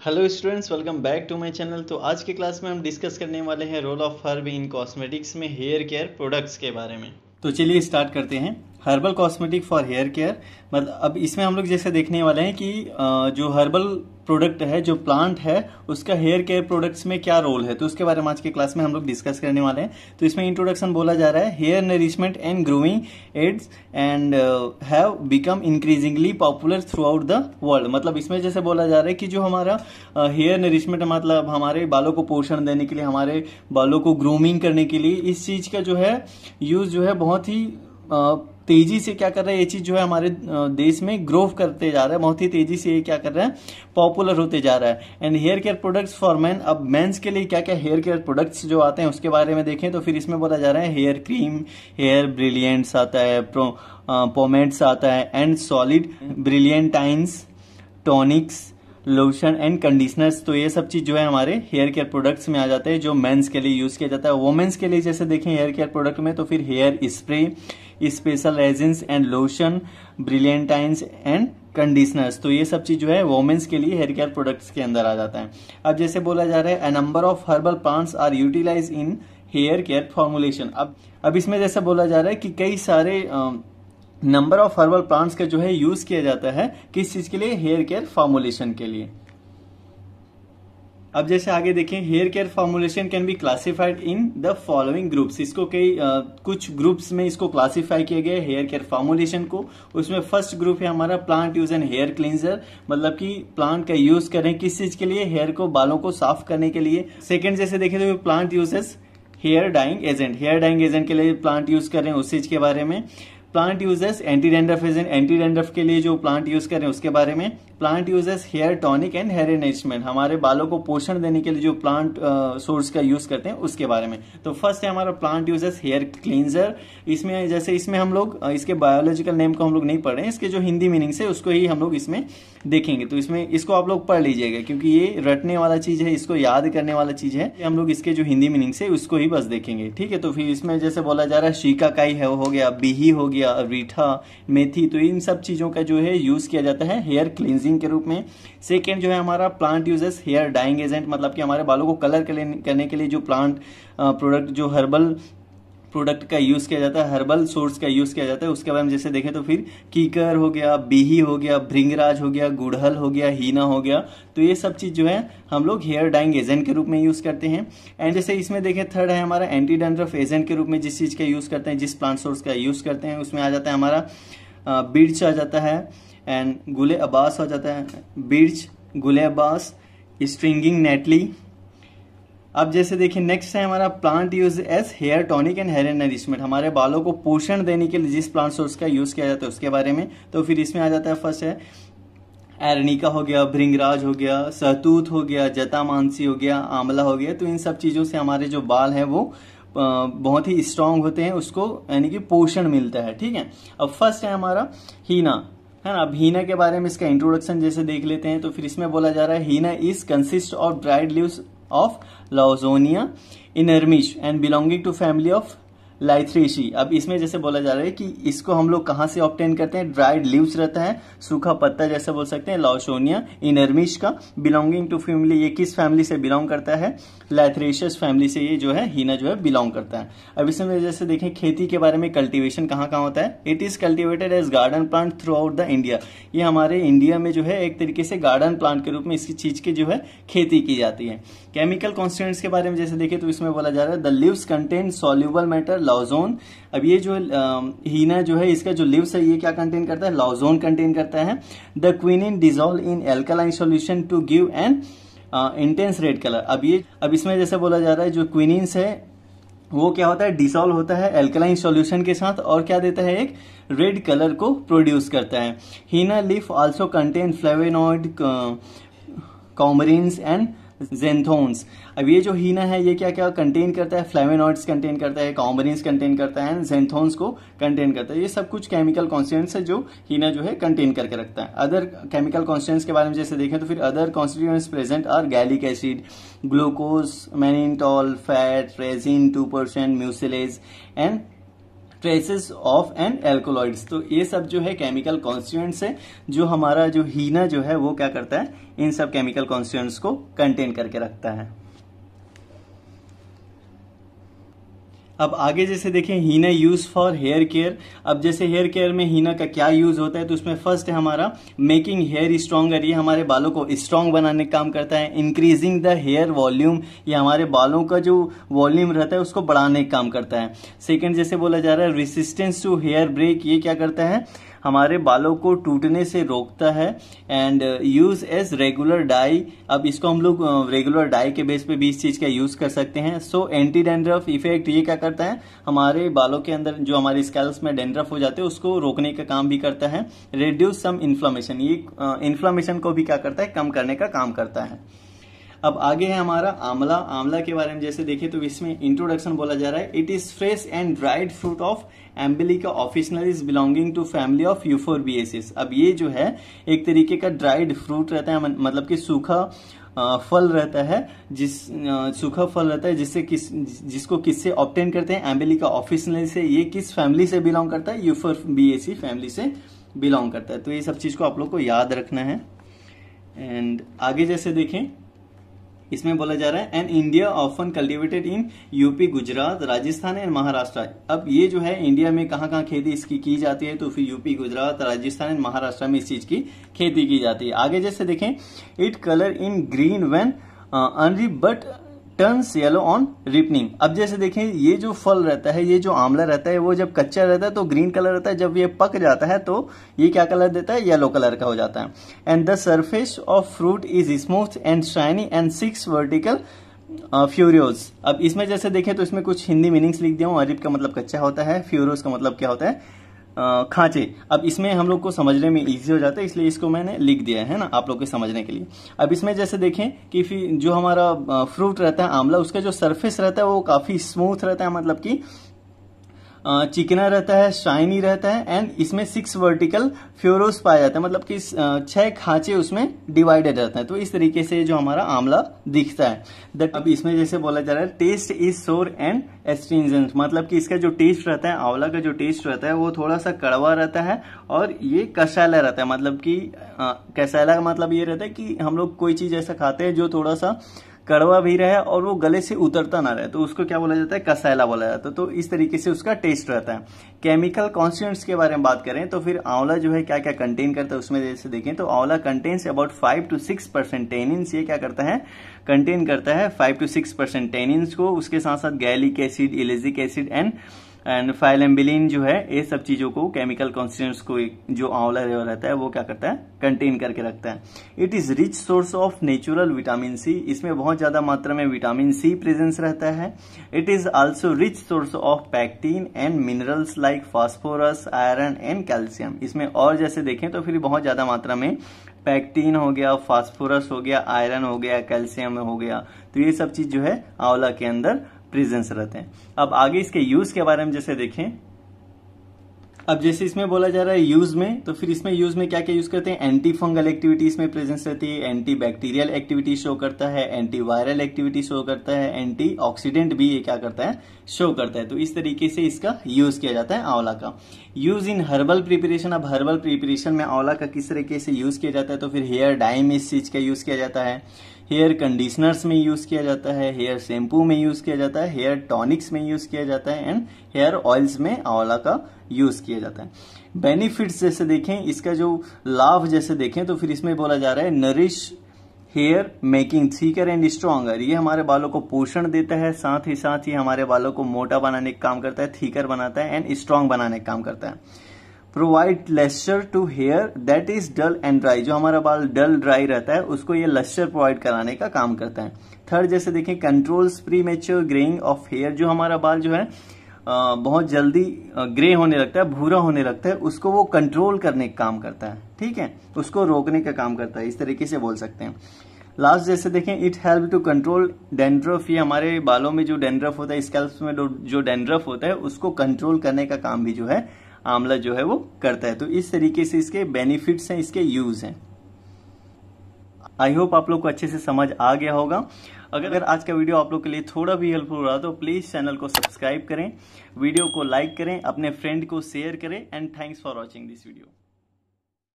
Hello students welcome back to my channel तो आज के क्लास में हम डिस्कस करने वाले हैं role of herb in cosmetics में हेयर केयर प्रोडक्ट्स के बारे में। तो चलिए स्टार्ट करते हैं। Herbal cosmetic for hair care मतलब अब इसमें हम लोग जैसे देखने वाले हैं कि जो हर्बल प्रोडक्ट है जो प्लांट है उसका हेयर केयर प्रोडक्ट्स में क्या रोल है? तो उसके बारे में आज के क्लास में हम लोग डिस्कस करने वाले हैं। तो इसमें इंट्रोडक्शन बोला जा रहा है hair nourishment and growing aids and have become increasingly popular throughout the world मतलब इसमें जैसे बोला जा रहा है कि जो हमारा हेयर uh, नरिशमेंट मतलब हमारे बालों को पोषण देने के लिए हमारे बालों को ग्रूमिंग करने के लिए इस चीज़ का जो है यूज़ जो है बहुत ही तेज़ी से क्या कर रहा है? ये चीज़ जो है हमारे देश में ग्रो करते जा रहा है। बहुत ही तेज़ी से ये क्या कर रहा है? पॉपुलर होते जा रहा है। And hair care products for man अब मेंस के लिए क्या क्या हेयर केयर प्रोडक्ट्स जो आते हैं, उसके बारे में देखें तो फिर इसमें बोला जा रहा है हेयर क्रीम हेयर ब्रिलियंट्स आता है पोमेट्स आता है and solid brilliantines tonics lotion and conditioners तो ये सब चीज़ जो है हमारे हेयर केयर प्रोडक्ट्स में आ जाते हैं, जो मेंस के लिए यूज़ किया जाता है। वुमेन्स के लिए जैसे देखें हेयर केयर प्रोडक्ट में तो फिर hair spray, special resins and lotion, brilliantines and conditioners तो ये सब चीज़ जो है वोमेन्स के लिए हेयर केयर प्रोडक्ट्स के अंदर आ जाता है। अब जैसे बोला जा रहा है a number of herbal plants are utilize in hair care formulation अब अब इसमें जैसे बोला जा रहा है कि कई सारे नंबर ऑफ़ हर्बल प्लांट्स का जो है यूज़ किया जाता है किस चीज़ के लिए? हेयर केयर फॉर्मुलेशन के लिए। अब जैसे आगे देखें hair care formulation can be classified in the following groups इसको कई कुछ ग्रुप्स में इसको क्लासिफाई किया गया हेयर केयर फॉर्मुलेशन को। उसमें फ़र्स्ट ग्रुप है हमारा plant use and hair cleanser मतलब कि प्लांट का यूज़ करें किस चीज़ के लिए? हेयर को, बालों को साफ़ करने के लिए। सेकेंड जैसे देखें तो plant uses hair dyeing agent hair dyeing agent के लिए प्लांट यूज़ करें उस चीज़ के बारे में। Plant uses anti dandruff agent anti dandruff के लिए जो प्लांट यूज़ कर रहे हैं उसके बारे में plant uses hair tonic and hair enrichment हमारे बालों को पोषण देने के लिए जो प्लांट सोर्स का यूज़ करते हैं, उसके बारे में। तो फ़र्स्ट है हमारा प्लांट यूजेस हेयर क्लींजर इसमें, जैसे इसमें हम लोग इसके बायोलॉजिकल नेम को हम लोग नहीं पढ़ रहे हैं, इसके जो हिंदी मीनिंग है उसको ही हम लोग इसमें देखेंगे। तो इसमें, इसको आप लोग पढ़ लीजिएगा, क्योंकि ये रटने वाला चीज़ है, इसको याद करने वाला चीज़ है। हम लोग इसके जो हिंदी मीनिंग है उसको ही बस देखेंगे, ठीक है? तो फिर इसमें जैसे बोला जा रहा है, शीकाकाई है हो गया, बिही हो गया, रीठा, मेथी तो इन सब चीज़ों का जो है यूज़ किया जाता है हेयर क्लींजिंग के रूप में। सेकेंड जो है हमारा plant uses hair dyeing agent मतलब कि हमारे बालों को कलर करने के लिए जो प्लांट प्रोडक्ट जो हर्बल प्रोडक्ट का यूज़ किया जाता है हर्बल सोर्स का यूज़ किया जाता है, उसके बारे में जैसे देखें तो फिर कीकर हो गया, बीही हो गया, भृंगराज हो गया, गुड़हल हो गया, हीना हो गया। तो ये सब चीज़ जो है हम लोग हेयर डाइंग एजेंट के रूप में यूज़ करते हैं। एंड जैसे इसमें देखें थर्ड है हमारा एंटी डेंड्रफ एजेंट के रूप में जिस चीज़ का यूज़ करते हैं, जिस प्लांट सोर्स का यूज़ करते हैं, उसमें आ जाता है हमारा बिर्च आ जाता है। एंड गुले अब्बास हो जाता है। बिर्च, गुले अब्बास, स्ट्रिंगिंग नेटली। अब जैसे देखिए नेक्स्ट है हमारा plant use as hair tonic and hair nourishment हमारे बालों को पोषण देने के लिए जिस प्लांट सोर्स का यूज़ किया जाता है, उसके बारे में। तो फिर इसमें आ जाता है फ़र्स्ट है एरनिका हो गया, भृंगराज हो गया सहतूत हो गया जता मानसी हो गया, आंवला हो गया। तो इन सब चीज़ों से हमारे जो बाल है वो बहुत ही स्ट्रांग होते हैं, उसको यानी कि पोषण मिलता है, ठीक है? अब फ़र्स्ट है हमारा हीना। है ना? अब हीना के बारे में इसका इंट्रोडक्शन जैसे देख लेते हैं तो फिर इसमें बोला जा रहा है, henna is consist of dried leaves of Lawsonia inermis and belonging to family of Lythraceae अब इसमें जैसे बोला जा रहा है कि इसको हम लोग कहाँ से ऑप्टेन करते हैं? ड्राइड लीव्स रहता है, सूखा पत्ता जैसे बोल सकते हैं लॉशोनिया इनर्मिश का। बिलोंगिंग टू फैमिली ये किस फैमिली से बिलोंग करता है? लैथरेशियस फैमिली से ये जो है हीना जो है बिलोंग करता है। अब इसमें जैसे देखें, खेती के बारे में कल्टिवेशन कहाँ कहाँ होता है? It is cultivated as garden plant throughout the India ये हमारे इंडिया में जो है, एक तरीके से गार्डन प्लांट के रूप में इसकी चीज़ की जो है, खेती की जाती है। केमिकल कॉन्स्टेंट्स के बारे में जैसे देखें तो इसमें बोला जा रहा है the leaves contain soluble matter lawsone अब ये जो हीना जो है, इसका जो लिव्स है, ये क्या कंटेन करता है? लॉजोन कंटेन करता है। The quinone dissolve in alkaline solution to give an intense red colour अब ये, अब इसमें जैसे बोला जा रहा है, जो क्विनिन्स है, वो क्या होता है? डिसॉल्व होता है एल्कलाइन सॉल्यूशन के साथ और क्या देता है? एक रेड कलर को प्रोड्यूस करता है। Henna leaf also contain flavonoid coumarins and xanthones अब ये जो हीना है, ये क्या क्या कंटेन करता है? फ्लेवेनॉइड्स कंटेन करता है कॉम्बरिन्स कंटेन करता है जेंथोन्स को कंटेन करता है। ये सब कुछ केमिकल कॉन्स्टिट्यूंट्स है जो हीना जो है कंटेन करके रखता है। अदर केमिकल कॉन्स्टिट्यूंट्स के बारे में जैसे देखें तो फिर other constituents present are gallic acid glucose mannitol fat resin two percent mucilage and traces of and alkaloids तो ये सब जो है केमिकल कॉन्स्टिट्यूएंट्स है, जो हमारा जो हीना जो है, वो क्या करता है? इन सब केमिकल कॉन्स्टिट्यूएंट्स को कंटेन करके रखता है। अब आगे जैसे देखें henna use for hair care अब जैसे हेयर केयर में हीना का क्या यूज़ होता है तो उसमें फ़र्स्ट है हमारा मेकिंग हेयर स्ट्रॉन्गर ये हमारे बालों को स्ट्रांग बनाने का काम करता है इंक्रीजिंग द हेयर वॉल्यूम ये हमारे बालों का जो वॉल्यूम रहता है, उसको बढ़ाने का काम करता है। सेकेंड जैसे बोला जा रहा है रिसिस्टेंस टू हेयर ब्रेक ये क्या करता है? हमारे बालों को टूटने से रोकता है and use as regular dye अब इसको हम लोग रेगुलर uh, डाई के बेस पे भी इस चीज़ का यूज़ कर सकते हैं. सो एंटी डेंड्रफ इफ़ेक्ट ये क्या करता है? हमारे बालों के अंदर जो हमारे स्कैल्स में डेंड्रफ हो जाते हैं उसको रोकने का काम भी करता है. रिड्यूस सम इन्फ्लामेशन ये इन्फ्लामेशन uh, को भी क्या करता है? कम करने का काम करता है. अब आगे है हमारा आंवला आंवला के बारे में जैसे देखें तो इसमें इंट्रोडक्शन बोला जा रहा है। It is fresh and dried fruit of Emblica officinalis belonging to family of Euphorbiaceae अब ये जो है, एक तरीके का ड्राइड फ्रूट रहता है मतलब कि सूखा फल रहता है, जिस सूखा फल रहता है, जिससे किस, जिसको किससे ऑप्टेन करते हैं? एम्बिलिका ऑफिसनरी से। ये किस फैमिली से बिलोंग करता है? यूफर बीएसी फैमिली से बिलोंग करता है। तो ये सब चीज़ को आप लोग को याद रखना है। एंड आगे जैसे देखें इसमें बोला जा रहा है and India often cultivated in UP Gujarat Rajasthan and Maharashtra अब ये जो है इंडिया में कहाँ कहाँ खेती इसकी की जाती है तो फिर यूपी गुजरात राजस्थान एंड महाराष्ट्र में इस चीज़ की खेती की जाती है। आगे जैसे देखें it colour in green when unripe but turns yellow on ripening अब जैसे देखें, ये जो फल रहता है, ये जो आंवला रहता है, वो जब कच्चा रहता है तो ग्रीन कलर रहता है। जब ये पक जाता है तो ये क्या कलर देता है? येलो कलर का हो जाता है। And the surface of fruit is smooth and shiny and six vertical furrows अब इसमें जैसे देखें तो इसमें कुछ हिंदी मीनिंग्स लिख दिया हूँ। अरिब का मतलब कच्चा होता है फ्यूरोज का मतलब क्या होता है? खांचे। अब इसमें हम लोग को समझने में इजी हो जाता है, इसलिए इसको मैंने लिख दिया है ना, आप लोग के समझने के लिए। अब इसमें जैसे देखें कि जो हमारा फ्रूट रहता है, आंवला, उसका जो सरफेस रहता है, वो काफ़ी स्मूथ रहता है मतलब कि चिकना रहता है, शाइनी रहता है एंड इसमें सिक्स वर्टिकल फ्योरोस पाया जाता है। मतलब कि छह खांचे उसमें डिवाइडेड रहते हैं। तो इस तरीके से जो हमारा आंवला दिखता है। दैट अब इसमें जैसे बोला जा रहा है taste is sour and astringent मतलब कि इसका जो टेस्ट रहता है, आंवला का जो टेस्ट रहता है, वो थोड़ा सा कड़वा रहता है और ये कसाला रहता है। मतलब कि कसाला का मतलब ये रहता है कि हम लोग कोई चीज़ ऐसा खाते हैं जो थोड़ा सा कड़वा भी रहे और वो गले से उतरता ना रहे। तो उसको क्या बोला जाता है? कसैला बोला जाता है। तो इस तरीके से उसका टेस्ट रहता है। केमिकल कॉन्स्टेंट्स के बारे में बात करें तो फिर आंवला जो है क्या क्या कंटेन करता है उसमें जैसे देखें तो amla contains about five to six percent tannins ये क्या करता है? कंटेन करता है five to six percent tannins को। उसके साथ साथ gallic acid ellagic acid and and phyllemblin जो है, ये सब चीज़ों को केमिकल कॉन्स्टिट्यूंट्स को जो आंवला रहता है, वो क्या करता है? कंटेन करके रखता है। It is rich source of natural vitamin C इसमें बहुत ज़्यादा मात्रा में विटामिन सी प्रेजेंस रहता है। It is also rich source of pectin and minerals like phosphorus iron and calcium इसमें और जैसे देखें तो फिर बहुत ज़्यादा मात्रा में पैक्टीन हो गया फास्फोरस हो गया आयरन हो गया कैल्शियम हो गया। तो ये सब चीज़ जो है, आंवला के अंदर प्रेजेंस रहते हैं। अब आगे इसके यूज़ के बारे में जैसे देखें। अब जैसे इसमें बोला जा रहा है यूज़ में तो फिर इसमें यूज़ में क्या क्या यूज़ करते हैं? एंटी फंगल एक्टिविटी इसमें प्रेजेंस रहती है एंटी बैक्टीरियल एक्टिविटी शो करता है एंटी वायरल एक्टिविटी शो करता है एंटी ऑक्सीडेंट भी ये क्या करता है? शो करता है। तो इस तरीके से इसका यूज़ किया जाता है आंवला का। यूज़ इन हर्बल प्रिपरेशन अब हर्बल प्रिपरेशन में आंवला का किस तरीके से यूज़ किया जाता है? तो फिर हेयर डाई में इस चीज़ का यूज़ किया जाता है। हेयर कंडीशनर्स में यूज़ किया जाता है, हेयर शैम्पू में यूज़ किया जाता है, हेयर टॉनिक्स में यूज़ किया जाता है एंड हेयर ऑयल्स में आंवला का यूज़ किया जाता है। बेनिफिट्स जैसे देखें, इसका जो लाभ जैसे देखें तो फिर इसमें बोला जा रहा है, nourish, hair making thicker and stronger ये हमारे बालों को पोषण देता है, साथ ही साथ ही हमारे बालों को मोटा बनाने का काम करता है, थीकर बनाता है एंड स्ट्रांग बनाने का काम करता है। Provide lustre to hair that is dull and dry जो हमारा बाल डल ड्राई रहता है, उसको ये लेस्चर प्रोवाइड कराने का काम करता है। थर्ड जैसे देखें controls premature greying of hair जो हमारा बाल जो है बहुत जल्दी ग्रे होने लगता है, भूरा होने लगता है, उसको वो कंट्रोल करने का काम करता है। ठीक है? उसको रोकने का काम करता है, इस तरीके से बोल सकते हैं। लास्ट जैसे देखें it help to control dandruff ये हमारे बालों में जो डेंड्रफ होता है स्कैल्प में जो डेंड्रफ होता है, उसको कंट्रोल करने का काम भी जो है आंवला जो है वो करता है। तो इस तरीके से इसके बेनिफिट्स हैं, इसके यूज़ हैं। आई होप आप लोग को अच्छे से समझ आ गया होगा। अगर अगर आज का वीडियो आप लोग के लिए थोड़ा भी हेल्पफुल रहा तो प्लीज़ चैनल को सब्सक्राइब करें वीडियो को लाइक करें, अपने फ्रेंड को शेयर करें and thanks for watching this video